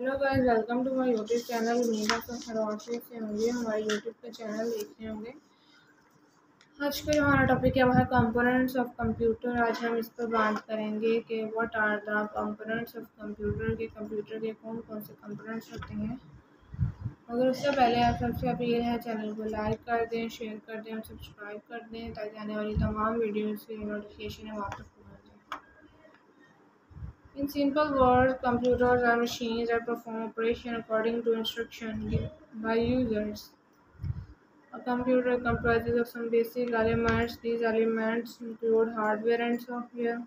Hello guys welcome to my YouTube channel उम्मीद है सब खराशे से होंगे। हमारे यूट्यूब का चैनल देख रहे होंगे। आज का जो हमारा टॉपिक है वो है कंपोनेंट्स ऑफ़ कंप्यूटर आज हम इस पर बात करेंगे कि what are the components of computer के कंप्यूटर के कौन कौन से कंपोनेंट्स होते हैं। अगर उससे पहले आप सबसे अपील है चैनल को लाइक कर दें शेयर कर दें और सब्सक्राइब कर दें, ताकि आने वाली तमाम वीडियोज़ की नोटिफिकेशन है, वहाँ तक In simple words, computers are machines that perform operation according to instruction given by users. A computer comprises of some basic elements. These elements include hardware and software.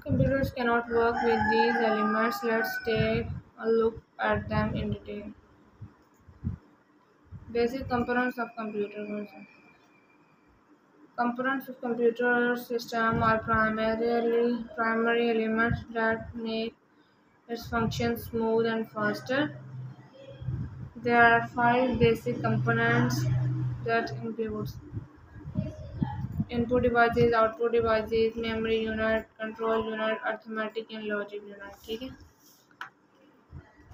Computers cannot work with these elements. Let's take a look at them in detail. Basic components of computer Components of computer system are primarily primary elements that make its function smooth and faster. There are five basic components that include input devices, output devices, memory unit, control unit, arithmetic and logic unit. ठीक है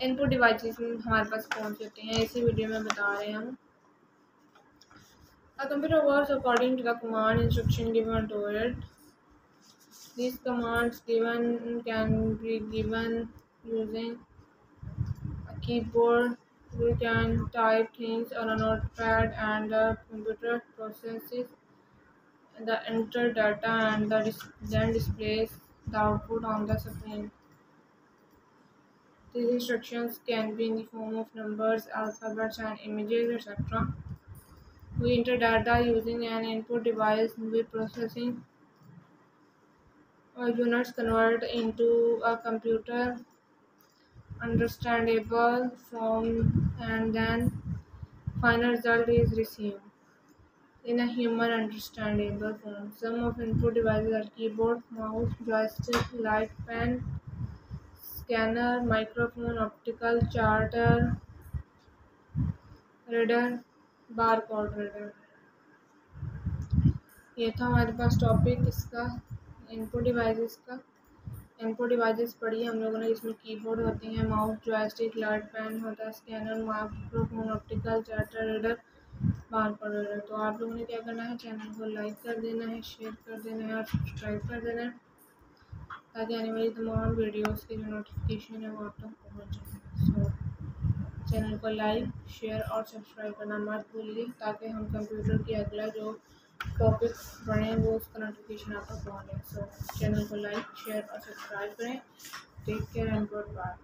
input devices हमारे पास कौन से होते हैं इसी video में बता रहे हैं हम A computer works according to the command instruction given to it. These commands given can be given using a keyboard. We can type things on a notepad and the computer processes the entered data and the dis then displays the output on the screen. These instructions can be in the form of numbers, alphabets and images etc. We enter data using an input device with processing units convert into a computer understandable form and then final result is received in a human understandable form. Some of input devices are keyboard, mouse, joystick, light pen, scanner, microphone, optical charter, reader, bar code reader ये था हमारे पास topic इसका input devices का। Input devices पढ़ी हम लोगों ने इसमें कीबोर्ड होते हैं माउस जॉयस्टिक लाइट पेन होता है scanner microphone optical charter reader bar code reader तो आप लोगों ने क्या करना है चैनल को लाइक कर देना है शेयर कर देना है और सब्सक्राइब कर देना है, ताकि आने वाली तमाम वीडियोज़ की जो नोटिफिकेशन है वो आप तक पहुँच जाए। सो चैनल को लाइक, शेयर और सब्सक्राइब करना मत भूलिए, ताकि हम कंप्यूटर की अगला जो टॉपिक बने, वो उसका नोटिफिकेशन आपको पहुँचे। सो चैनल को लाइक, शेयर और सब्सक्राइब करें। Take care and goodbye